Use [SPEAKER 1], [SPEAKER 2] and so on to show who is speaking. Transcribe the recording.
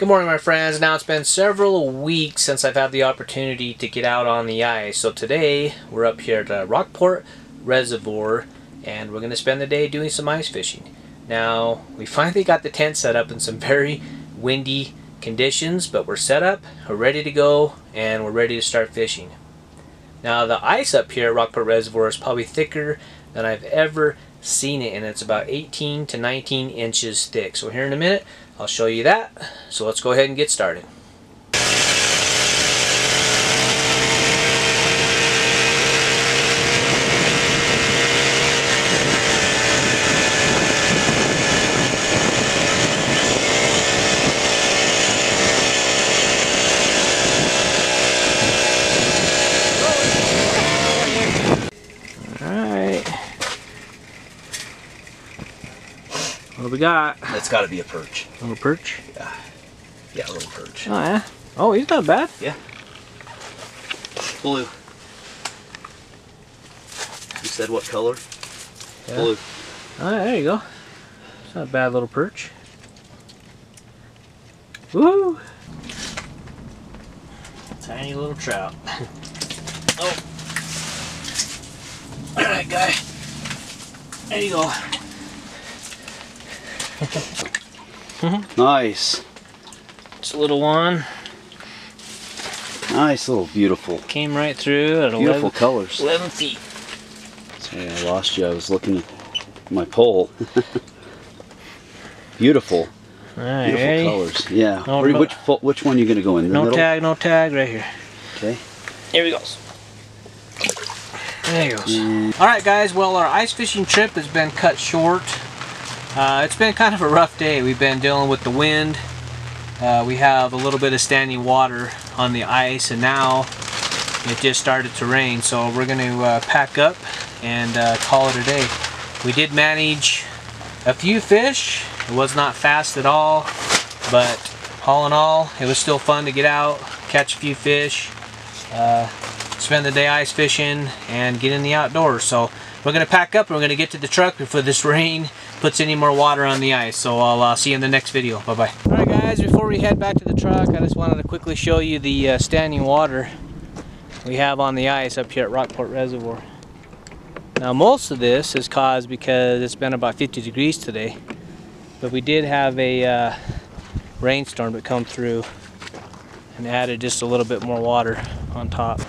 [SPEAKER 1] Good morning my friends. Now it's been several weeks since I've had the opportunity to get out on the ice. So today we're up here at uh, Rockport Reservoir and we're going to spend the day doing some ice fishing. Now we finally got the tent set up in some very windy conditions but we're set up, we're ready to go and we're ready to start fishing. Now the ice up here at Rockport Reservoir is probably thicker than I've ever seen it and it's about 18 to 19 inches thick. So here in a minute I'll show you that. So let's go ahead and get started. What we got?
[SPEAKER 2] That's got to be a perch.
[SPEAKER 1] A little perch?
[SPEAKER 2] Yeah, Yeah, a little perch.
[SPEAKER 1] Oh yeah. Oh, he's not bad. Yeah.
[SPEAKER 2] Blue. You said what color?
[SPEAKER 1] Yeah.
[SPEAKER 2] Blue.
[SPEAKER 1] Oh, there you go. It's not a bad little perch. Woo! Tiny little trout. oh. Alright, guy. There you go.
[SPEAKER 2] Nice.
[SPEAKER 1] It's a little one.
[SPEAKER 2] Nice little beautiful.
[SPEAKER 1] Came right through at
[SPEAKER 2] Beautiful
[SPEAKER 1] 11,
[SPEAKER 2] colors.
[SPEAKER 1] 11 feet.
[SPEAKER 2] Sorry, I lost you. I was looking at my pole. beautiful. Beautiful
[SPEAKER 1] ready?
[SPEAKER 2] colors. Yeah.
[SPEAKER 1] No,
[SPEAKER 2] Where-
[SPEAKER 1] no-
[SPEAKER 2] which which one you gonna go in? The
[SPEAKER 1] No
[SPEAKER 2] middle?
[SPEAKER 1] tag, no tag, right here.
[SPEAKER 2] Okay.
[SPEAKER 1] Here he goes. There he goes.
[SPEAKER 2] Mm.
[SPEAKER 1] Alright guys, well our ice fishing trip has been cut short. Uh, it's been kind of a rough day. We've been dealing with the wind. Uh, we have a little bit of standing water on the ice and now it just started to rain. So we're going to uh, pack up and uh, call it a day. We did manage a few fish. It was not fast at all, but all in all, it was still fun to get out, catch a few fish, uh, spend the day ice fishing, and get in the outdoors. So we're going to pack up and we're going to get to the truck before this rain puts any more water on the ice. So I'll uh, see you in the next video. Bye-bye. Alright guys, before we head back to the truck, I just wanted to quickly show you the uh, standing water we have on the ice up here at Rockport Reservoir. Now most of this is caused because it's been about 50 degrees today. But we did have a uh, rainstorm that come through and added just a little bit more water on top.